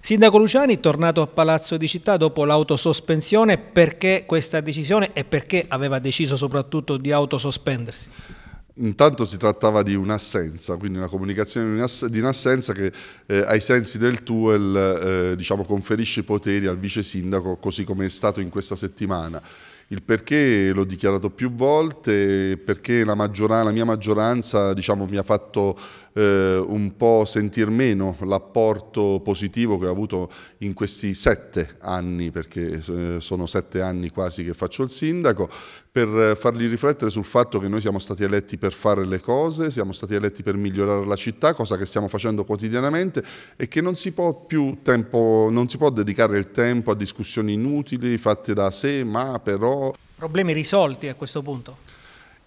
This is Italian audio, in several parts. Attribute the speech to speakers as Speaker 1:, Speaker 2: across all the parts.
Speaker 1: Sindaco Luciani, tornato a Palazzo di Città dopo l'autosospensione, perché questa decisione e perché aveva deciso soprattutto di autosospendersi?
Speaker 2: Intanto si trattava di un'assenza, quindi una comunicazione di un'assenza che eh, ai sensi del TUEL eh, diciamo, conferisce poteri al vice sindaco così come è stato in questa settimana. Il perché l'ho dichiarato più volte, perché la, la mia maggioranza diciamo, mi ha fatto eh, un po' sentir meno l'apporto positivo che ho avuto in questi sette anni, perché eh, sono sette anni quasi che faccio il sindaco, per farli riflettere sul fatto che noi siamo stati eletti per fare le cose, siamo stati eletti per migliorare la città, cosa che stiamo facendo quotidianamente e che non si può più tempo, non si può dedicare il tempo a discussioni inutili fatte da sé, ma
Speaker 1: Problemi risolti a questo punto?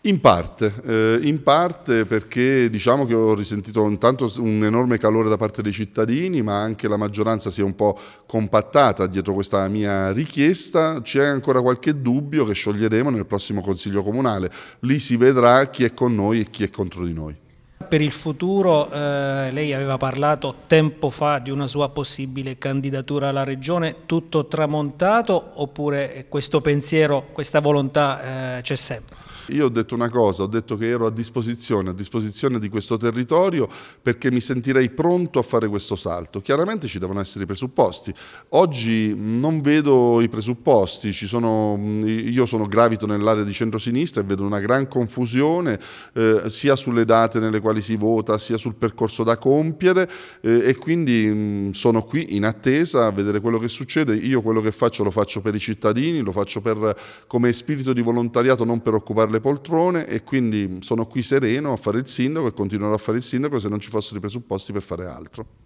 Speaker 2: In parte, eh, in parte perché diciamo che ho risentito intanto un enorme calore da parte dei cittadini, ma anche la maggioranza si è un po' compattata dietro questa mia richiesta. C'è ancora qualche dubbio che scioglieremo nel prossimo Consiglio Comunale. Lì si vedrà chi è con noi e chi è contro di noi.
Speaker 1: Per il futuro eh, lei aveva parlato tempo fa di una sua possibile candidatura alla Regione, tutto tramontato oppure questo pensiero, questa volontà eh, c'è sempre?
Speaker 2: Io ho detto una cosa, ho detto che ero a disposizione, a disposizione di questo territorio perché mi sentirei pronto a fare questo salto. Chiaramente ci devono essere i presupposti. Oggi non vedo i presupposti, sono, io sono gravito nell'area di centrosinistra e vedo una gran confusione eh, sia sulle date nelle quali si vota, sia sul percorso da compiere eh, e quindi mh, sono qui in attesa a vedere quello che succede. Io quello che faccio lo faccio per i cittadini, lo faccio per, come spirito di volontariato, non per occuparli le poltrone e quindi sono qui sereno a fare il sindaco e continuerò a fare il sindaco se non ci fossero i presupposti per fare altro.